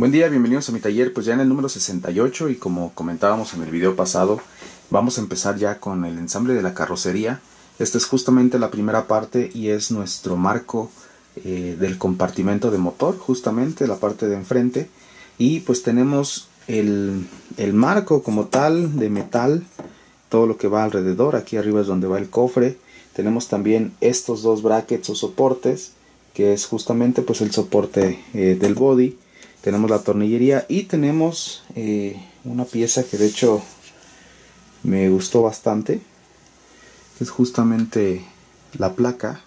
Buen día, bienvenidos a mi taller, pues ya en el número 68 y como comentábamos en el video pasado, vamos a empezar ya con el ensamble de la carrocería. Esta es justamente la primera parte y es nuestro marco eh, del compartimento de motor, justamente la parte de enfrente. Y pues tenemos el, el marco como tal de metal, todo lo que va alrededor, aquí arriba es donde va el cofre. Tenemos también estos dos brackets o soportes, que es justamente pues el soporte eh, del body tenemos la tornillería y tenemos eh, una pieza que de hecho me gustó bastante es justamente la placa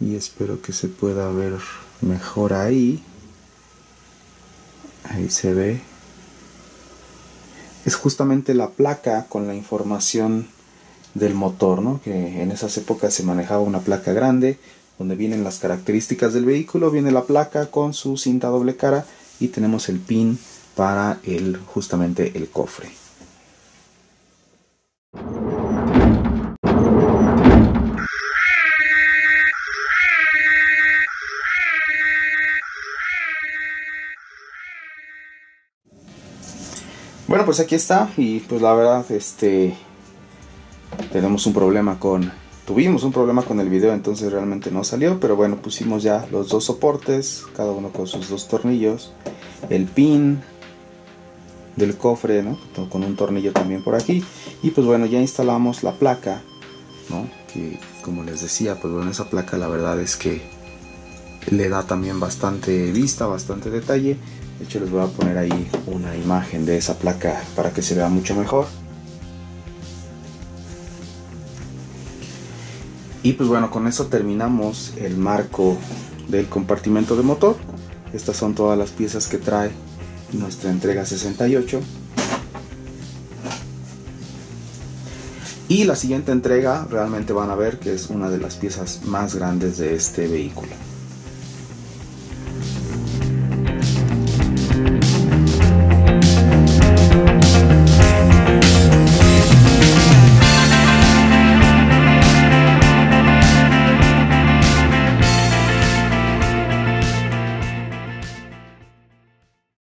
y espero que se pueda ver mejor ahí. Ahí se ve. Es justamente la placa con la información del motor, ¿no? que en esas épocas se manejaba una placa grande donde vienen las características del vehículo, viene la placa con su cinta doble cara y tenemos el pin para el justamente el cofre. Bueno, pues aquí está y pues la verdad este tenemos un problema con tuvimos un problema con el video, entonces realmente no salió, pero bueno, pusimos ya los dos soportes, cada uno con sus dos tornillos, el pin del cofre, ¿no? Con un tornillo también por aquí, y pues bueno, ya instalamos la placa, ¿no? Que como les decía, pues bueno, esa placa la verdad es que le da también bastante vista, bastante detalle. De hecho les voy a poner ahí una imagen de esa placa para que se vea mucho mejor. Y pues bueno, con eso terminamos el marco del compartimento de motor. Estas son todas las piezas que trae nuestra entrega 68. Y la siguiente entrega realmente van a ver que es una de las piezas más grandes de este vehículo.